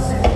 Those all-time